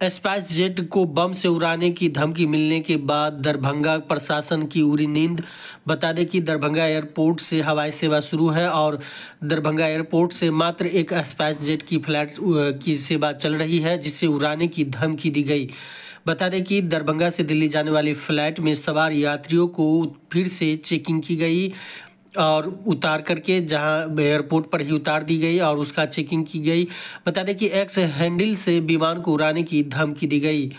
Spice jet को बम से उड़ाने की धमकी मिलने के बाद दरभंगा प्रशासन की उड़ी नींद। बता दें कि दरभंगा एयरपोर्ट से हवाई सेवा शुरू है और दरभंगा एयरपोर्ट से मात्र एक स्पाइस जेट की फ़्लाइट की सेवा चल रही है, जिसे उड़ाने की धमकी दी गई। बता दें कि दरभंगा से दिल्ली जाने वाली फ़्लाइट में सवार यात्रियों को फिर से चेकिंग की गई। और उतार करके जहाँ एयरपोर्ट पर ही उतार दी गई और उसका चेकिंग की गई। बता दें कि एक्स हैंडल से विमान को उड़ाने की धमकी दी गई,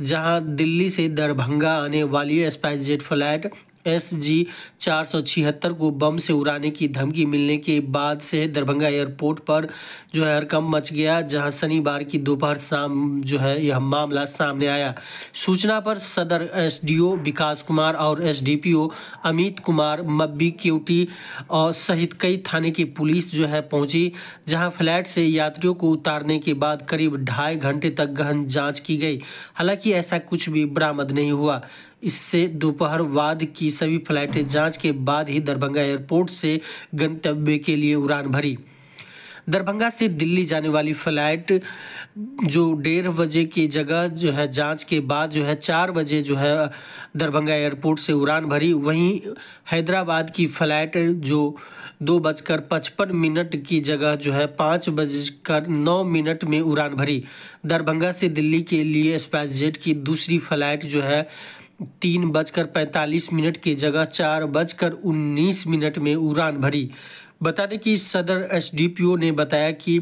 जहाँ दिल्ली से दरभंगा आने वाली spice jet flight S G चार सौ छिहत्तर को बम से उड़ाने की धमकी मिलने के बाद से दरभंगा एयरपोर्ट पर जो है हरकम मच गया, जहाँ शनिवार की दोपहर शाम जो है यह मामला सामने आया। सूचना पर सदर एसडीओ विकास कुमार और SDPO Amit Kumar Mabbi Q T और सहित कई थाने की पुलिस जो है पहुँची, जहाँ फ्लैट से यात्रियों को उतारने के बाद करीब ढाई घंटे तक गहन जाँच की गई। हालाँकि ऐसा कुछ भी बरामद नहीं हुआ। इससे दोपहर बाद की सभी फ्लाइटें जाँच के बाद ही दरभंगा एयरपोर्ट से गंतव्य के लिए उड़ान भरी। दरभंगा से दिल्ली जाने वाली फ़्लाइट जो डेढ़ बजे की जगह जो है जाँच के बाद जो है चार बजे जो है दरभंगा एयरपोर्ट से उड़ान भरी। वहीं हैदराबाद की फ़्लाइट जो दो बजकर पचपन मिनट की जगह जो है पाँच बजकर नौ मिनट में उड़ान भरी। दरभंगा से दिल्ली के लिए स्पाइस जेट की दूसरी फ़्लाइट जो है तीन बजकर पैंतालीस मिनट की जगह चार बजकर उन्नीस मिनट में उड़ान भरी। बता दें कि सदर एसडीपीओ ने बताया कि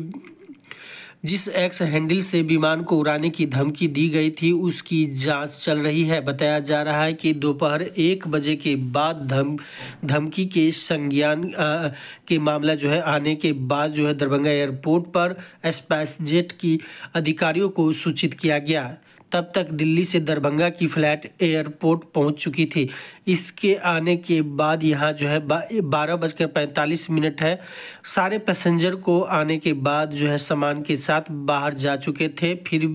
जिस एक्स हैंडल से विमान को उड़ाने की धमकी दी गई थी, उसकी जाँच चल रही है। बताया जा रहा है कि दोपहर एक बजे के बाद धम, धमकी के संज्ञान के मामला जो है, आने के बाद जो है, दरभंगा एयरपोर्ट पर स्पाइस जेट की अधिकारियों को सूचित किया गया। तब तक दिल्ली से दरभंगा की फ़्लाइट एयरपोर्ट पहुँच चुकी थी। इसके आने के बाद यहाँ जो है बारह बजकर पैंतालीस मिनट है। सारे पैसेंजर को आने के बाद जो है सामान के साथ बाहर जा चुके थे। फिर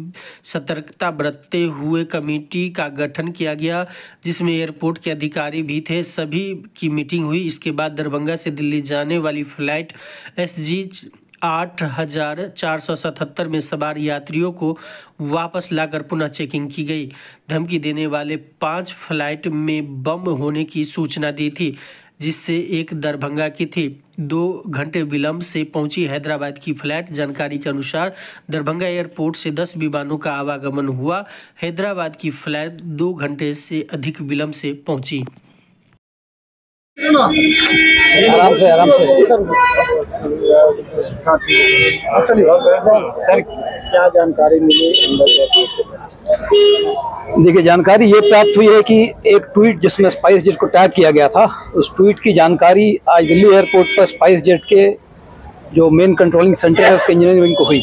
सतर्कता बरतते हुए कमेटी का गठन किया गया, जिसमें एयरपोर्ट के अधिकारी भी थे। सभी की मीटिंग हुई। इसके बाद दरभंगा से दिल्ली जाने वाली फ़्लाइट एस जी आठ हज़ार चार सौ सतहत्तर में सवार यात्रियों को वापस लाकर पुनः चेकिंग की गई। धमकी देने वाले पाँच फ़्लाइट में बम होने की सूचना दी थी, जिससे एक दरभंगा की थी। दो घंटे विलंब से पहुँची हैदराबाद की फ़्लाइट। जानकारी के अनुसार दरभंगा एयरपोर्ट से दस विमानों का आवागमन हुआ। हैदराबाद की फ़्लाइट दो घंटे से अधिक विलंब से पहुँची। आराम से आराम से। सर क्या जानकारी मिली देखिए जानकारी ये प्राप्त हुई है कि एक ट्वीट जिसमें स्पाइस जेट को टैग किया गया था उस ट्वीट की जानकारी आज दिल्ली एयरपोर्ट पर स्पाइस जेट के जो मेन कंट्रोलिंग सेंटर है उसके इंजीनियरिंग विंग को हुई।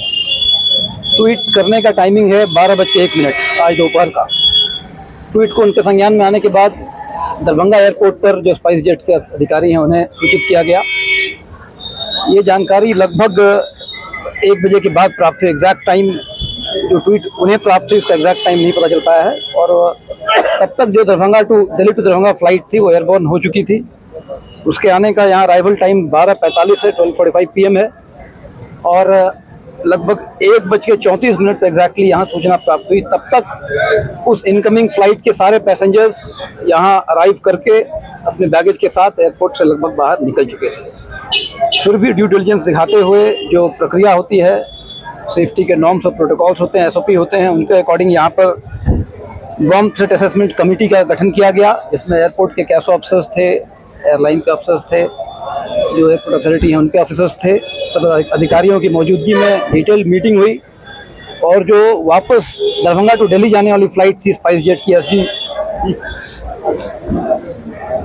ट्वीट करने का टाइमिंग है बारह बज के एक मिनट आज दोपहर का। ट्वीट को उनके संज्ञान में आने के बाद दरभंगा एयरपोर्ट पर जो स्पाइस जेट के अधिकारी हैं, उन्हें सूचित किया गया। ये जानकारी लगभग एक बजे के बाद प्राप्त हुई। एग्जैक्ट टाइम जो ट्वीट उन्हें प्राप्त हुई, उसका एग्जैक्ट टाइम नहीं पता चल पाया है। और तब तक जो Darbhanga to Delhi to Darbhanga flight थी, वो एयरबोर्न हो चुकी थी। उसके आने का यहाँ अराइवल टाइम बारह पैंतालीस है ट्वेल्व फोर्टी फाइव पी है। और लगभग एक बज के चौंतीस मिनट एग्जैक्टली यहाँ सूचना प्राप्त हुई। तब तक उस इनकमिंग फ़्लाइट के सारे पैसेंजर्स यहाँ अराइव करके अपने बैगेज के साथ एयरपोर्ट से लगभग बाहर निकल चुके थे। फिर भी ड्यू डिलीजेंस दिखाते हुए जो प्रक्रिया होती है सेफ्टी के नॉर्म्स और प्रोटोकॉल्स होते हैं एसओपी होते हैं, उनके अकॉर्डिंग यहाँ पर बॉम्ब सेट असेसमेंट कमेटी का गठन किया गया, जिसमें एयरपोर्ट के कैसो अफसर्स थे एयरलाइन के अफसर्स थे जो एयरपोर्ट अथॉरिटी हैं, उनके ऑफिसर्स थे, सब अधिकारियों की मौजूदगी में डिटेल मीटिंग हुई और जो वापस दरभंगा टू दिल्ली जाने वाली फ़्लाइट थी स्पाइस जेट की S G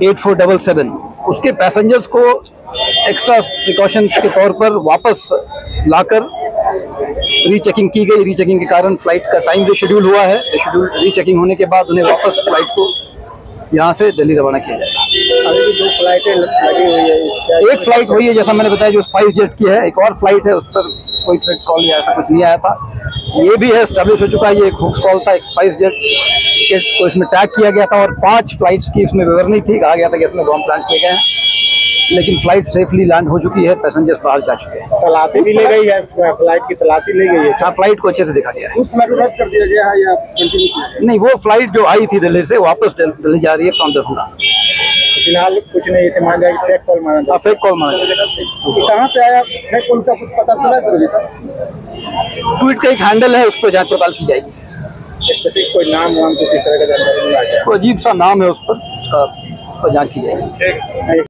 eight four double seven उसके पैसेंजर्स को एक्स्ट्रा प्रिकॉशंस के तौर पर वापस लाकर रीचेकिंग की गई। रीचेकिंग के कारण फ़्लाइट का टाइम शेड्यूल हुआ है शेड्यूल रीचेकिंग होने के बाद उन्हें वापस फ़्लाइट को यहाँ से दिल्ली रवाना किया जाएगा अभी दो फ्लाइटें लगी हुई है एक फ़्लाइट हुई है जैसा मैंने बताया जो स्पाइस जेट की है एक और फ़्लाइट है उस पर कोई थ्रेट कॉल या ऐसा कुछ नहीं आया था। ये भी है स्टेब्लिश हो चुका है ये एक हुक्स कॉल था एक स्पाइस जेट के को इसमें टैग किया गया था और पाँच फ्लाइट्स की इसमें विवरणी थी कहा गया था कि इसमें बॉम्ब प्लांट किए गए हैं। लेकिन फ़्लाइट सेफली लैंड हो चुकी है पैसेंजर्स बाहर जा चुके हैं। तलाशी भी ले गई है फ़्लाइट की तलाशी ले गई है। हाँ फ़्लाइट को अच्छे से देखा गया है। कर दिया गया है या नहीं वो फ़्लाइट जो आई थी दिल्ली से वापस दिल्ली जा रही है फ्रॉम दरभंगा है? फ़िलहाल कुछ नहीं इसे मान जाएगी फेक कॉल माना जाए फेक कॉल माना जाएगा तो कहाँ से आया? फेक कॉल का कुछ पता चला सर जी ट्वीट का एक हैंडल है उस पर जाँच पड़ताल की जाएगी। स्पेसिफिक कोई नाम वाम कुछ इस तरह का जानकारी नहीं आ अजीब सा नाम है उस पर उसका उस पर जाँच की जाएगी।